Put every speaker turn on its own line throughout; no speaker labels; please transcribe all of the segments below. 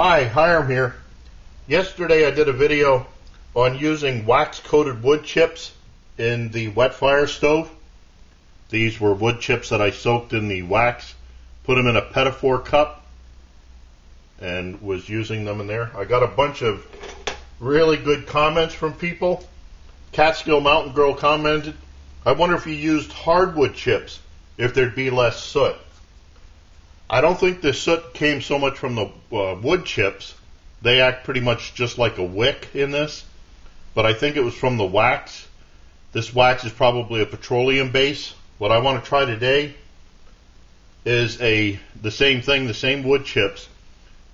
Hi, Hiram here. Yesterday I did a video on using wax coated wood chips in the WetFire stove. These were wood chips that I soaked in the wax, put them in a petit four cup, and was using them in there. I got a bunch of really good comments from people. Catskill Mountain Girl commented, I wonder if you used hardwood chips, if there'd be less soot. I don't think the soot came so much from the uh, wood chips. They act pretty much just like a wick in this, but I think it was from the wax. This wax is probably a petroleum base. What I want to try today is a the same thing, the same wood chips,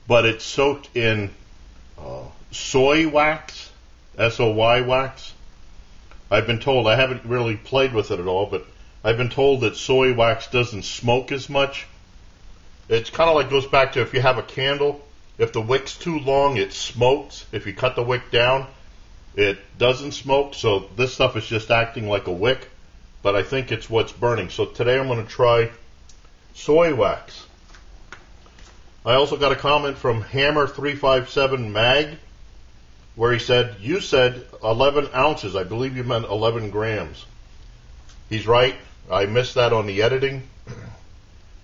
but it's soaked in uh, soy wax, S-O-Y wax. I've been told I haven't really played with it at all, but I've been told that soy wax doesn't smoke as much it's kind of like goes back to if you have a candle, if the wick's too long, it smokes. If you cut the wick down, it doesn't smoke. So this stuff is just acting like a wick, but I think it's what's burning. So today I'm going to try soy wax. I also got a comment from Hammer357mag where he said, You said 11 ounces. I believe you meant 11 grams. He's right. I missed that on the editing.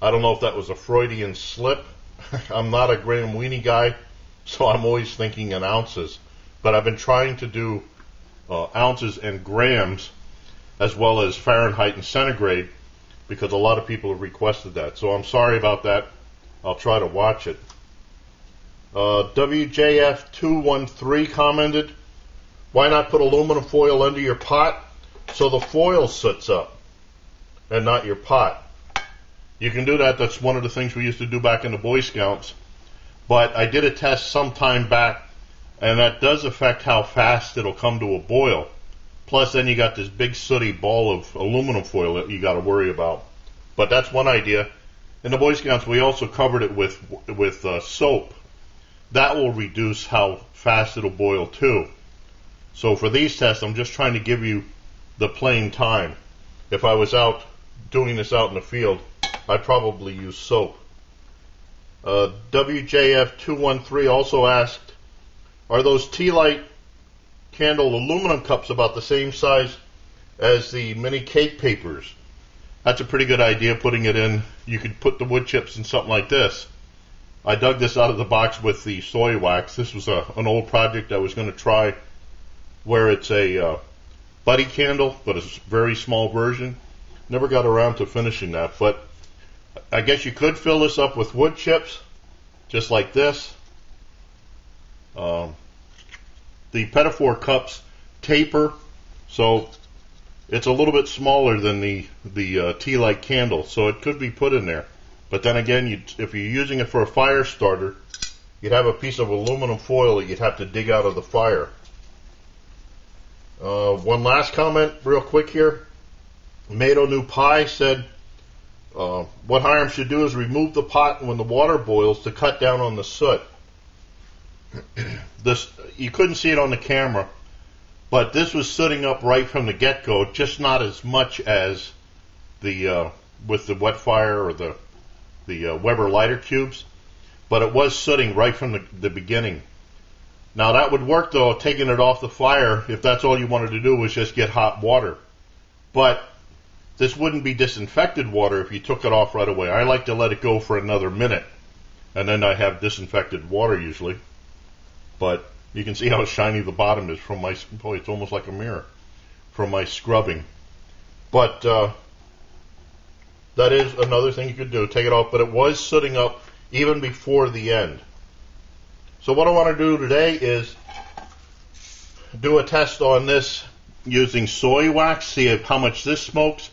I don't know if that was a Freudian slip. I'm not a gram weenie guy, so I'm always thinking in ounces. But I've been trying to do uh, ounces and grams as well as Fahrenheit and centigrade because a lot of people have requested that. So I'm sorry about that. I'll try to watch it. Uh, WJF213 commented, why not put aluminum foil under your pot so the foil sits up and not your pot? You can do that. That's one of the things we used to do back in the Boy Scouts. But I did a test some time back, and that does affect how fast it'll come to a boil. Plus, then you got this big sooty ball of aluminum foil that you got to worry about. But that's one idea. In the Boy Scouts, we also covered it with with uh, soap. That will reduce how fast it'll boil too. So for these tests, I'm just trying to give you the plain time. If I was out doing this out in the field, I'd probably use soap. Uh, WJF213 also asked, are those tea light candle aluminum cups about the same size as the mini cake papers? That's a pretty good idea putting it in. You could put the wood chips in something like this. I dug this out of the box with the soy wax. This was a, an old project I was going to try where it's a uh, buddy candle, but a very small version. Never got around to finishing that, but I guess you could fill this up with wood chips, just like this. Um, the petit four cups taper, so it's a little bit smaller than the the uh, tea light candle, so it could be put in there. But then again, if you're using it for a fire starter, you'd have a piece of aluminum foil that you'd have to dig out of the fire. Uh, one last comment, real quick here. MatoNupai said uh, what Hiram should do is remove the pot when the water boils to cut down on the soot. this you couldn't see it on the camera, but this was sooting up right from the get-go, just not as much as the uh, with the WetFire or the the uh, Weber lighter cubes, but it was sooting right from the, the beginning. Now that would work though, taking it off the fire if that's all you wanted to do was just get hot water. But this wouldn't be disinfected water if you took it off right away. I like to let it go for another minute, and then I have disinfected water usually. But you can see how shiny the bottom is from my, boy, it's almost like a mirror, from my scrubbing. But uh, that is another thing you could do, take it off, but it was sitting up even before the end. So what I want to do today is do a test on this using soy wax, see how much this smokes,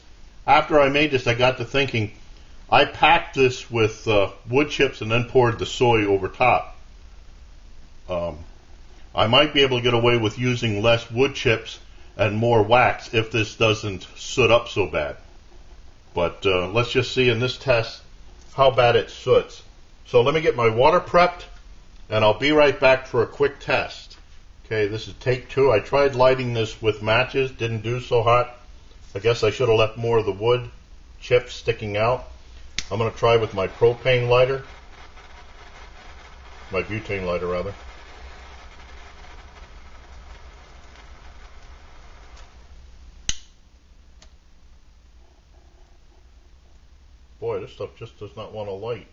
after I made this, I got to thinking, I packed this with uh, wood chips and then poured the soy over top. Um, I might be able to get away with using less wood chips and more wax if this doesn't soot up so bad. But uh, let's just see in this test how bad it soots. So let me get my water prepped and I'll be right back for a quick test. Okay, this is take two. I tried lighting this with matches, didn't do so hot. I guess I should have left more of the wood chips sticking out. I'm going to try with my propane lighter. my butane lighter rather. Boy, this stuff just does not want to light.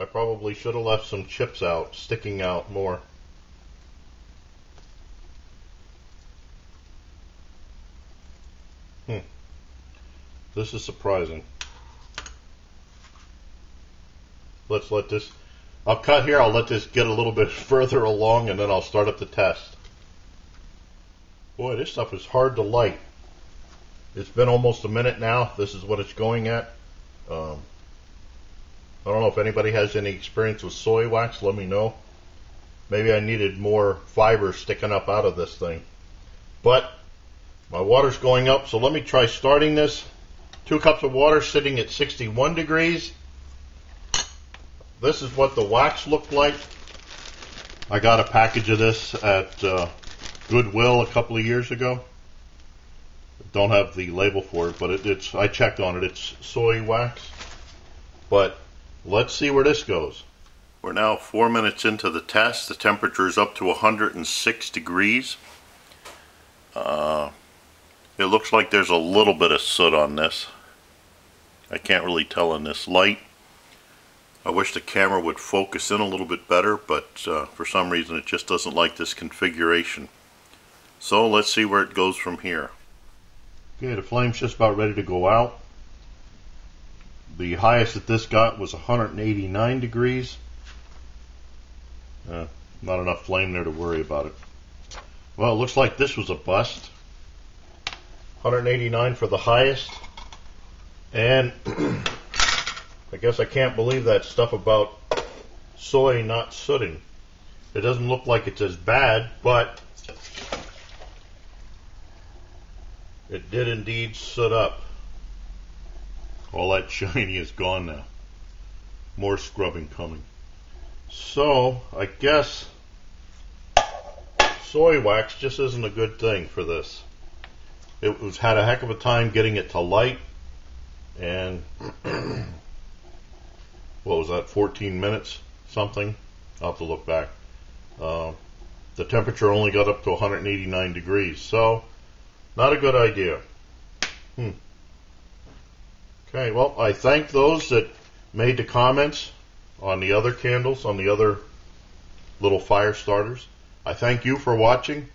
I probably should have left some chips out, sticking out more. This is surprising. Let's let this, I'll cut here, I'll let this get a little bit further along and then I'll start up the test. Boy, this stuff is hard to light. It's been almost a minute now. This is what it's going at. Um, I don't know if anybody has any experience with soy wax. Let me know. Maybe I needed more fiber sticking up out of this thing. But my water's going up, so let me try starting this. Two cups of water sitting at 61 degrees. This is what the wax looked like. I got a package of this at uh, Goodwill a couple of years ago. Don't have the label for it, but it, it's I checked on it. It's soy wax. But let's see where this goes. We're now four minutes into the test. The temperature is up to 106 degrees. Uh, it looks like there's a little bit of soot on this. I can't really tell in this light. I wish the camera would focus in a little bit better, but uh, for some reason it just doesn't like this configuration. So let's see where it goes from here. Okay, the flame's just about ready to go out. The highest that this got was 189 degrees. Uh, not enough flame there to worry about it. Well, it looks like this was a bust. 189 for the highest. And I guess I can't believe that stuff about soy not sooting. It doesn't look like it's as bad, but it did indeed soot up. All that shiny is gone now. More scrubbing coming. So, I guess soy wax just isn't a good thing for this. It was had a heck of a time getting it to light, and what was that, 14 minutes, something? I'll have to look back. Uh, the temperature only got up to 189 degrees, so not a good idea. Hmm. Okay, well, I thank those that made the comments on the other candles, on the other little fire starters. I thank you for watching.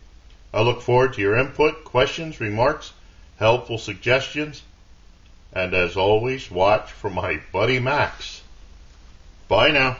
I look forward to your input, questions, remarks, helpful suggestions, and as always, watch for my buddy Max. Bye now.